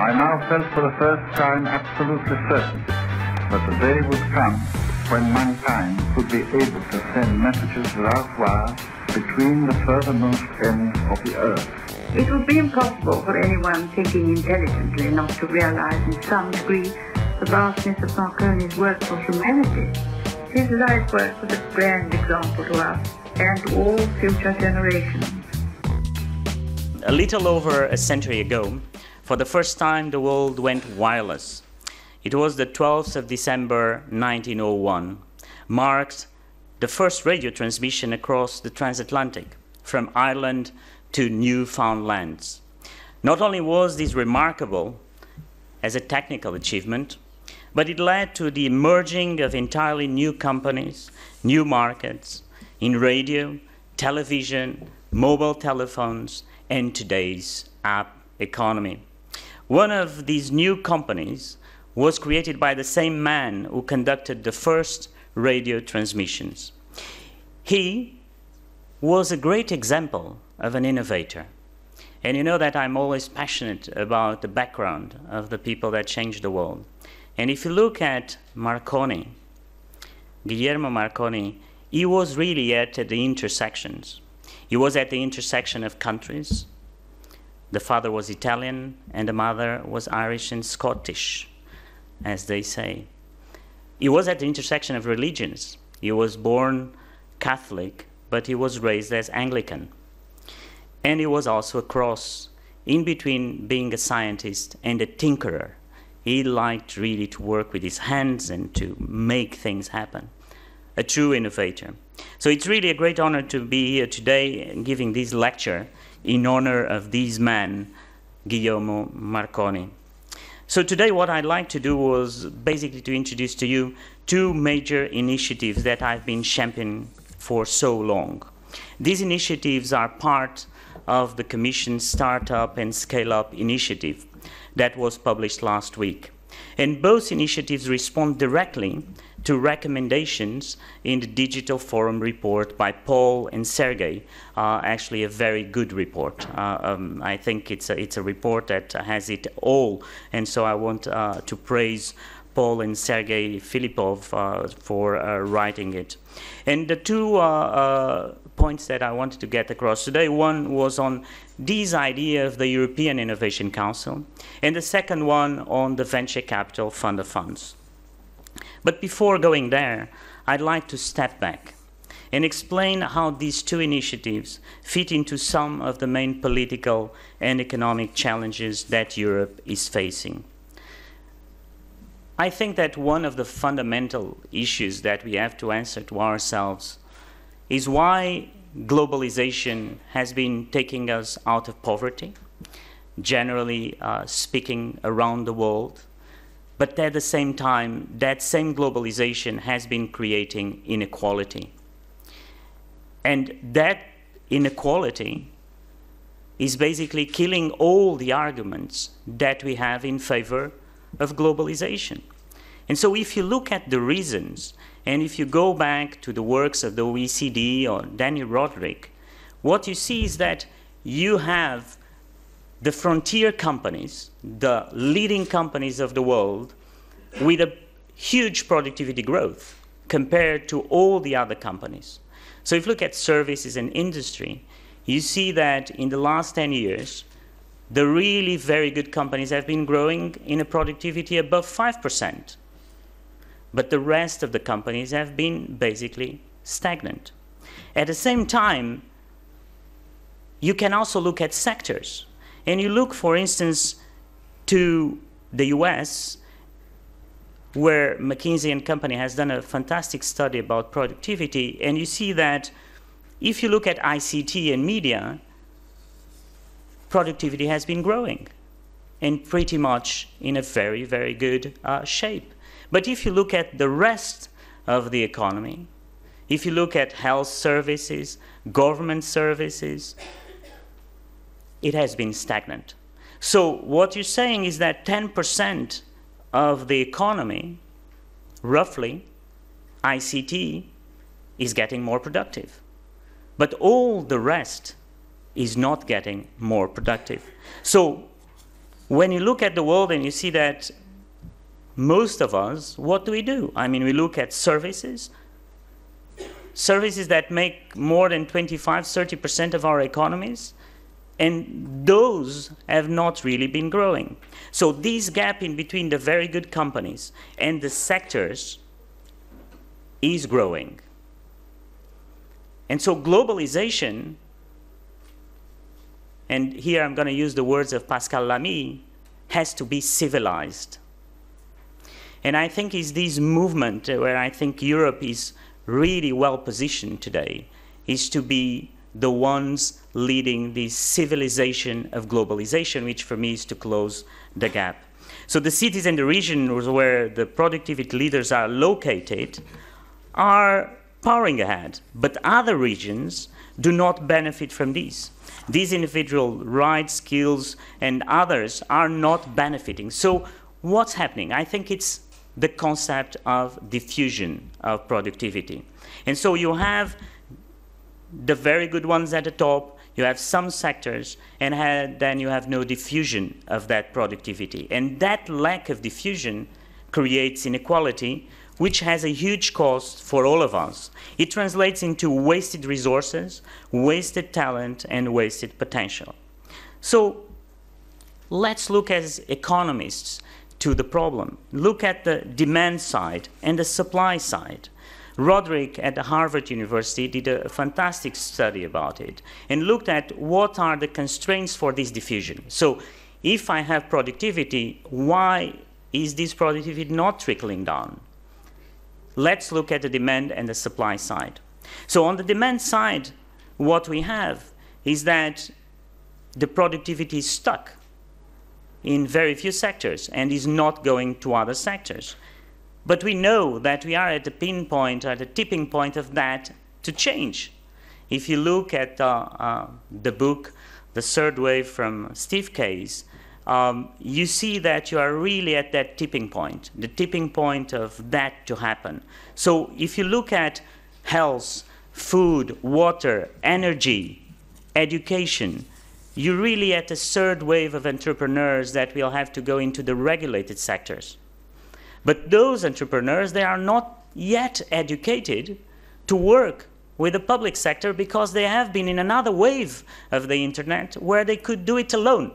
I now felt for the first time absolutely certain that the day would come when mankind would be able to send messages without wire between the furthermost ends of the earth. It would be impossible for anyone thinking intelligently not to realize in some degree the vastness of Marconi's work for humanity. His life work was a grand example to us and to all future generations. A little over a century ago, for the first time the world went wireless. It was the 12th of December 1901, marked the first radio transmission across the transatlantic from Ireland to Newfoundland. Not only was this remarkable as a technical achievement, but it led to the emerging of entirely new companies, new markets in radio, television, mobile telephones, and today's app economy. One of these new companies was created by the same man who conducted the first radio transmissions. He was a great example of an innovator. And you know that I'm always passionate about the background of the people that changed the world. And if you look at Marconi, Guglielmo Marconi, he was really at the intersections. He was at the intersection of countries. The father was Italian and the mother was Irish and Scottish, as they say. He was at the intersection of religions. He was born Catholic, but he was raised as Anglican. And he was also a cross in between being a scientist and a tinkerer. He liked really to work with his hands and to make things happen. A true innovator. So it's really a great honor to be here today giving this lecture in honor of this man, Guglielmo Marconi. So today what I'd like to do was basically to introduce to you two major initiatives that I've been championing for so long. These initiatives are part of the Commission's Startup and Scale Up initiative that was published last week. And both initiatives respond directly to recommendations in the Digital Forum report by Paul and Sergey. Uh, actually, a very good report. Uh, um, I think it's a, it's a report that has it all, and so I want uh, to praise Paul and Sergey Filippov uh, for uh, writing it. And the two uh, points that I wanted to get across today. One was on this idea of the European Innovation Council, and the second one on the venture capital fund of funds. But before going there, I'd like to step back and explain how these two initiatives fit into some of the main political and economic challenges that Europe is facing. I think that one of the fundamental issues that we have to answer to ourselves is why globalization has been taking us out of poverty, generally uh, speaking, around the world. But at the same time, that same globalization has been creating inequality. And that inequality is basically killing all the arguments that we have in favor of globalization. And so, if you look at the reasons and if you go back to the works of the OECD or Daniel Rodrik, what you see is that you have the frontier companies, the leading companies of the world, with a huge productivity growth compared to all the other companies. So if you look at services and industry, you see that in the last 10 years, the really very good companies have been growing in a productivity above 5% but the rest of the companies have been basically stagnant. At the same time, you can also look at sectors. And you look, for instance, to the US, where McKinsey and Company has done a fantastic study about productivity, and you see that if you look at ICT and media, productivity has been growing and pretty much in a very, very good uh, shape. But if you look at the rest of the economy, if you look at health services, government services, it has been stagnant. So what you're saying is that 10% of the economy, roughly, ICT, is getting more productive. But all the rest is not getting more productive. So when you look at the world and you see that most of us, what do we do? I mean, we look at services, services that make more than 25, 30% of our economies, and those have not really been growing. So this gap in between the very good companies and the sectors is growing. And so globalization, and here I'm going to use the words of Pascal Lamy, has to be civilized. And I think it's this movement where I think Europe is really well positioned today, is to be the ones leading the civilization of globalization, which for me is to close the gap. So the cities and the regions where the productivity leaders are located are powering ahead, but other regions do not benefit from these. These individual rights, skills, and others are not benefiting. So what's happening? I think it's the concept of diffusion of productivity. And so you have the very good ones at the top, you have some sectors, and then you have no diffusion of that productivity. And that lack of diffusion creates inequality, which has a huge cost for all of us. It translates into wasted resources, wasted talent, and wasted potential. So let's look as economists to the problem. Look at the demand side and the supply side. Rodrik at the Harvard University did a fantastic study about it and looked at what are the constraints for this diffusion. So if I have productivity, why is this productivity not trickling down? let's look at the demand and the supply side. So on the demand side, what we have is that the productivity is stuck in very few sectors and is not going to other sectors. But we know that we are at the pinpoint, at the tipping point of that to change. If you look at uh, uh, the book, The Third Wave from Steve Case, um, you see that you are really at that tipping point, the tipping point of that to happen. So if you look at health, food, water, energy, education, you're really at a third wave of entrepreneurs that will have to go into the regulated sectors. But those entrepreneurs, they are not yet educated to work with the public sector because they have been in another wave of the internet where they could do it alone.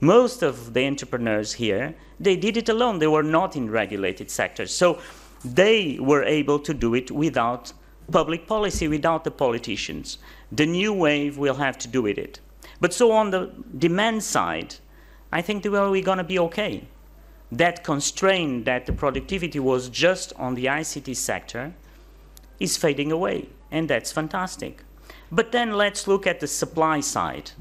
Most of the entrepreneurs here, they did it alone. They were not in regulated sectors. So they were able to do it without public policy, without the politicians. The new wave will have to do with it. But so on the demand side, I think we're going to be okay. That constraint that the productivity was just on the ICT sector is fading away, and that's fantastic. But then let's look at the supply side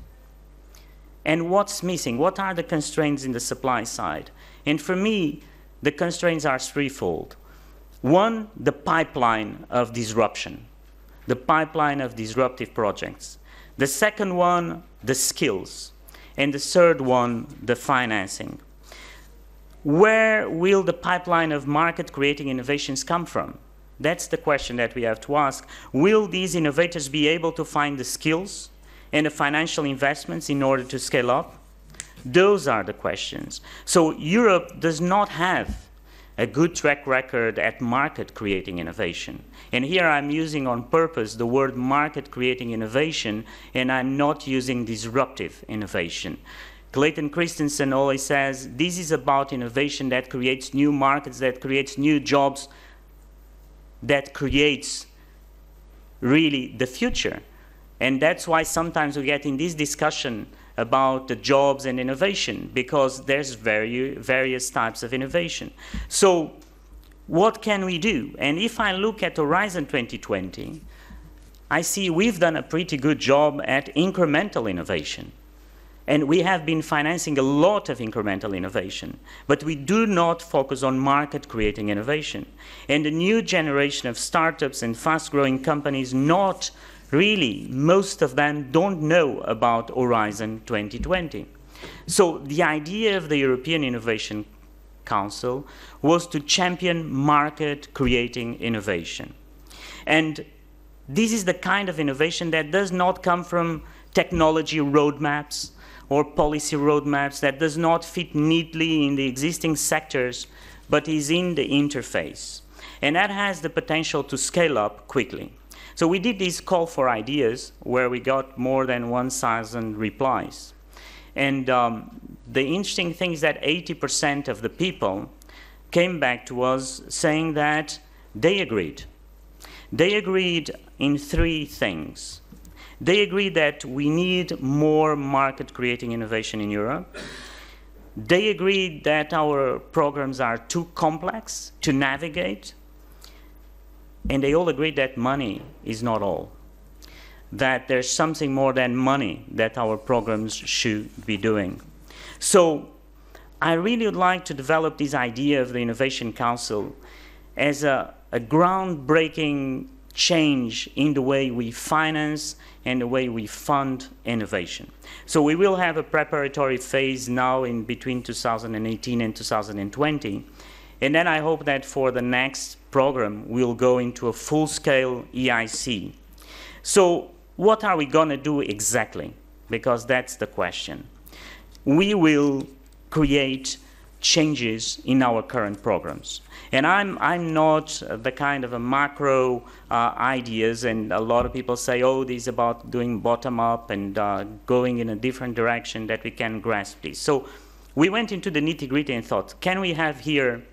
and what's missing? What are the constraints in the supply side? And for me, the constraints are threefold. One, the pipeline of disruption, the pipeline of disruptive projects. The second one, the skills. And the third one, the financing. Where will the pipeline of market creating innovations come from? That's the question that we have to ask. Will these innovators be able to find the skills, and the financial investments in order to scale up? Those are the questions. So Europe does not have a good track record at market creating innovation. And here I'm using on purpose the word market creating innovation, and I'm not using disruptive innovation. Clayton Christensen always says this is about innovation that creates new markets, that creates new jobs, that creates really the future. And that's why sometimes we get in this discussion about the jobs and innovation, because there's very, various types of innovation. So what can we do? And if I look at Horizon 2020, I see we've done a pretty good job at incremental innovation. And we have been financing a lot of incremental innovation, but we do not focus on market creating innovation. And the new generation of startups and fast growing companies not really, most of them don't know about Horizon 2020. So the idea of the European Innovation Council was to champion market creating innovation. And this is the kind of innovation that does not come from technology roadmaps or policy roadmaps that does not fit neatly in the existing sectors, but is in the interface. And that has the potential to scale up quickly. So we did this call for ideas where we got more than 1,000 replies. And um, the interesting thing is that 80% of the people came back to us saying that they agreed. They agreed in three things. They agreed that we need more market creating innovation in Europe. They agreed that our programs are too complex to navigate. And they all agreed that money is not all. That there's something more than money that our programs should be doing. So I really would like to develop this idea of the Innovation Council as a, a groundbreaking change in the way we finance and the way we fund innovation. So we will have a preparatory phase now in between 2018 and 2020. And then I hope that for the next program, we'll go into a full-scale EIC. So what are we going to do exactly? Because that's the question. We will create changes in our current programs. And I'm, I'm not the kind of a macro uh, ideas, and a lot of people say, oh, this is about doing bottom up and uh, going in a different direction that we can grasp this. So we went into the nitty gritty and thought, can we have here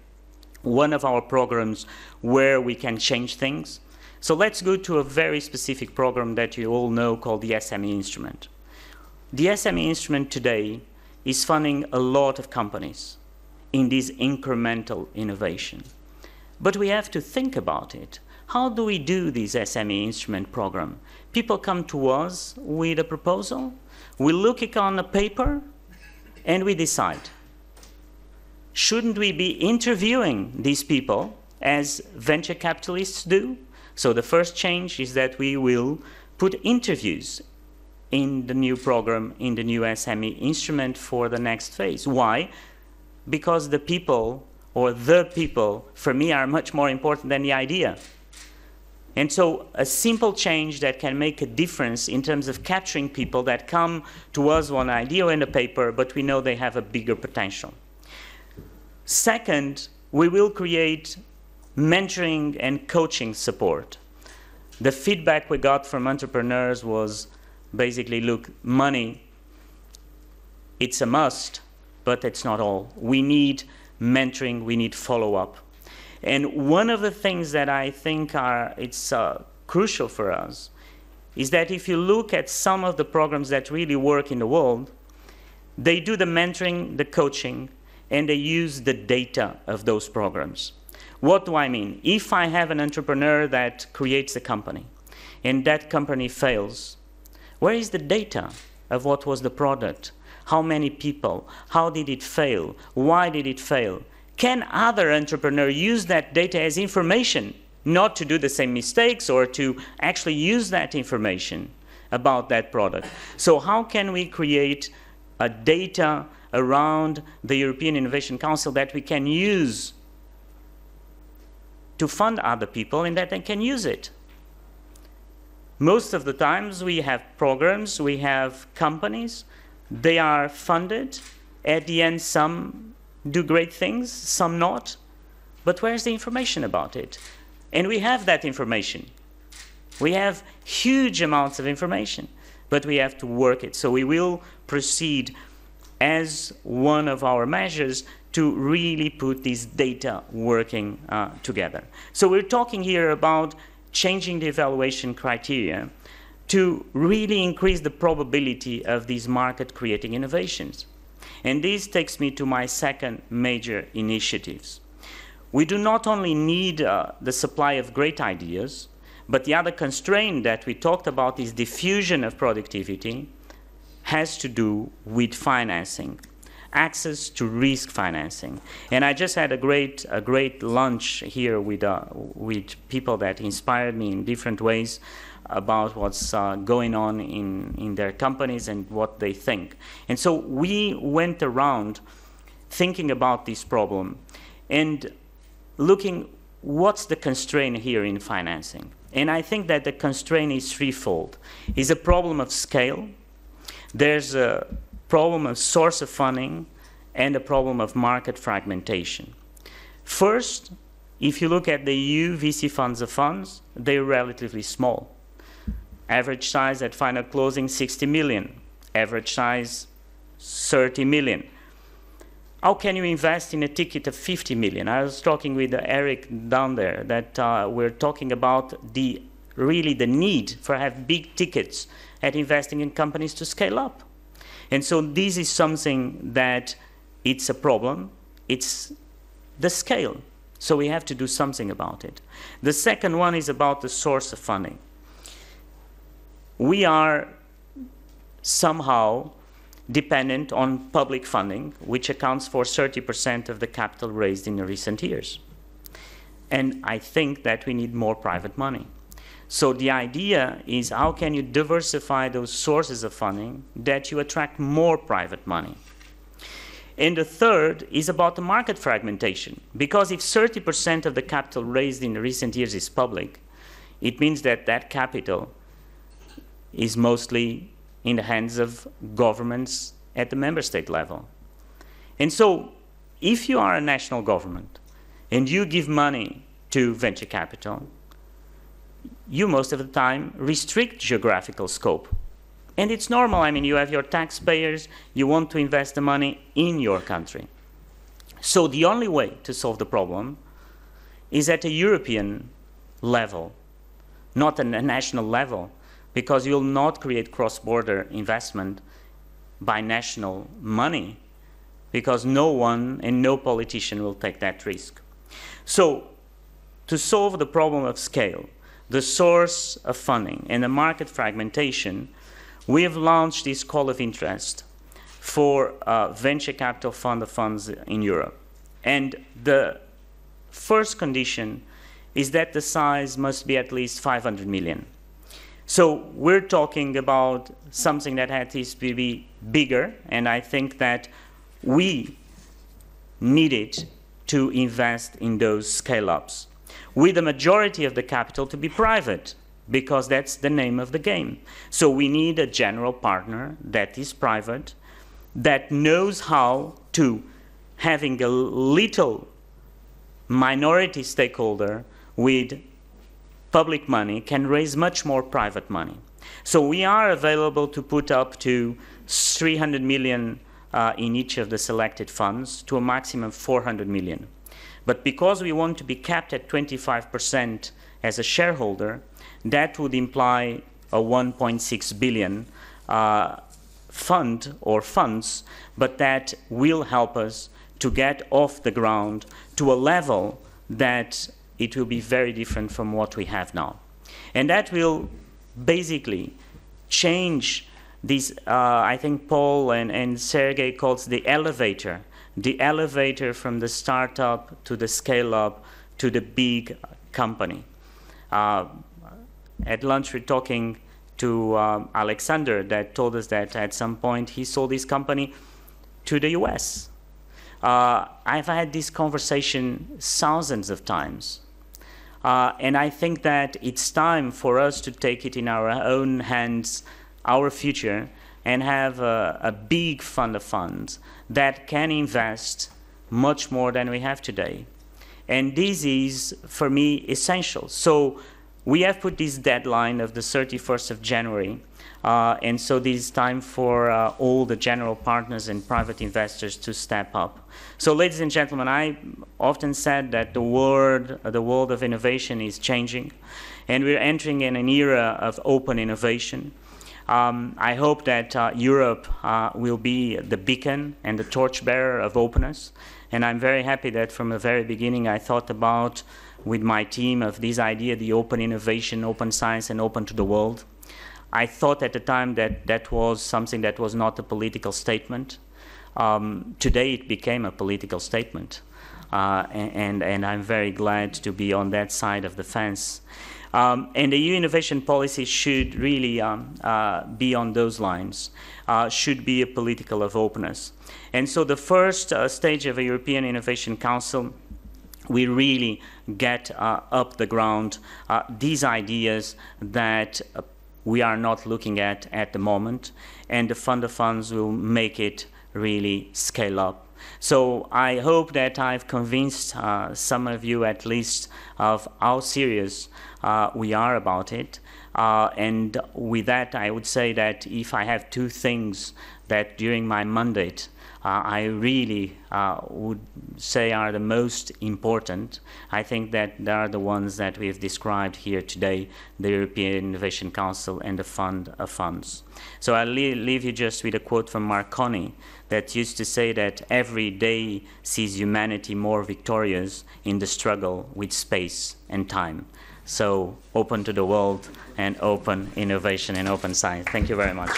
one of our programs where we can change things? So let's go to a very specific program that you all know called the SME instrument. The SME instrument today is funding a lot of companies in this incremental innovation. But we have to think about it. How do we do this SME instrument program? People come to us with a proposal, we look it on a paper, and we decide. Shouldn't we be interviewing these people as venture capitalists do? So the first change is that we will put interviews in the new program, in the new SME instrument for the next phase. Why? Because the people, or the people, for me are much more important than the idea. And so a simple change that can make a difference in terms of capturing people that come to us one idea in a paper, but we know they have a bigger potential. Second, we will create mentoring and coaching support. The feedback we got from entrepreneurs was basically, look, money, it's a must, but it's not all. We need mentoring, we need follow-up. And one of the things that I think are, it's uh, crucial for us is that if you look at some of the programs that really work in the world, they do the mentoring, the coaching, and they use the data of those programs. What do I mean? If I have an entrepreneur that creates a company and that company fails, where is the data of what was the product? How many people? How did it fail? Why did it fail? Can other entrepreneur use that data as information, not to do the same mistakes or to actually use that information about that product? So how can we create a data around the European Innovation Council that we can use to fund other people and that they can use it? Most of the times we have programs, we have companies, they are funded. At the end, some do great things, some not. But where's the information about it? And we have that information. We have huge amounts of information, but we have to work it. So we will proceed as one of our measures to really put these data working uh, together. So we're talking here about changing the evaluation criteria to really increase the probability of these market creating innovations. And this takes me to my second major initiatives. We do not only need uh, the supply of great ideas, but the other constraint that we talked about is diffusion of productivity has to do with financing access to risk financing. And I just had a great, a great lunch here with, uh, with people that inspired me in different ways about what's uh, going on in, in their companies and what they think. And so we went around thinking about this problem and looking what's the constraint here in financing. And I think that the constraint is threefold. It's a problem of scale. There's a problem of source of funding and a problem of market fragmentation. First, if you look at the EU VC funds of funds, they're relatively small. Average size at final closing 60 million, average size 30 million. How can you invest in a ticket of 50 million? I was talking with Eric down there that uh, we're talking about the really the need for have big tickets at investing in companies to scale up. And so this is something that it's a problem. It's the scale. So we have to do something about it. The second one is about the source of funding. We are somehow dependent on public funding, which accounts for 30% of the capital raised in the recent years. And I think that we need more private money. So the idea is how can you diversify those sources of funding that you attract more private money? And the third is about the market fragmentation. Because if 30% of the capital raised in recent years is public, it means that that capital is mostly in the hands of governments at the member state level. And so, if you are a national government and you give money to venture capital, you most of the time restrict geographical scope. And it's normal. I mean, you have your taxpayers, you want to invest the money in your country. So the only way to solve the problem is at a European level, not at a national level, because you'll not create cross-border investment by national money, because no one and no politician will take that risk. So to solve the problem of scale, the source of funding and the market fragmentation, we have launched this call of interest for uh, venture capital fund of funds in Europe. And the first condition is that the size must be at least 500 million. So we're talking about something that had to be bigger, and I think that we needed to invest in those scale-ups with the majority of the capital to be private because that's the name of the game. So we need a general partner that is private, that knows how to, having a little minority stakeholder with public money, can raise much more private money. So we are available to put up to 300 million uh, in each of the selected funds to a maximum 400 million. But because we want to be capped at 25% as a shareholder, that would imply a 1.6 billion uh, fund or funds, but that will help us to get off the ground to a level that it will be very different from what we have now. And that will basically change this, uh, I think Paul and, and Sergey calls the elevator the elevator from the startup to the scale up to the big company. Uh, at lunch, we're talking to um, Alexander that told us that at some point he sold his company to the US. Uh, I've had this conversation thousands of times. Uh, and I think that it's time for us to take it in our own hands, our future, and have a, a big fund of funds that can invest much more than we have today. And this is, for me, essential. So we have put this deadline of the 31st of January. Uh, and so this is time for uh, all the general partners and private investors to step up. So ladies and gentlemen, I often said that the world, the world of innovation is changing. And we're entering in an era of open innovation. Um, I hope that uh, Europe uh, will be the beacon and the torchbearer of openness. And I'm very happy that from the very beginning I thought about with my team of this idea, the open innovation, open science, and open to the world. I thought at the time that that was something that was not a political statement. Um, today it became a political statement. Uh, and, and I'm very glad to be on that side of the fence. Um, and the EU innovation policy should really um, uh, be on those lines, uh, should be a political of openness. And so the first uh, stage of a European Innovation Council, we really get uh, up the ground uh, these ideas that uh, we are not looking at at the moment, and the fund of funds will make it really scale up. So I hope that I've convinced uh, some of you at least of how serious uh, we are about it. Uh, and with that, I would say that if I have two things that during my mandate uh, I really uh, would say are the most important. I think that they are the ones that we've described here today, the European Innovation Council and the Fund of Funds. So I'll leave you just with a quote from Marconi that used to say that every day sees humanity more victorious in the struggle with space and time so open to the world and open innovation and open science. Thank you very much.